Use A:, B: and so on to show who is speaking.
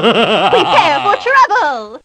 A: Prepare for trouble!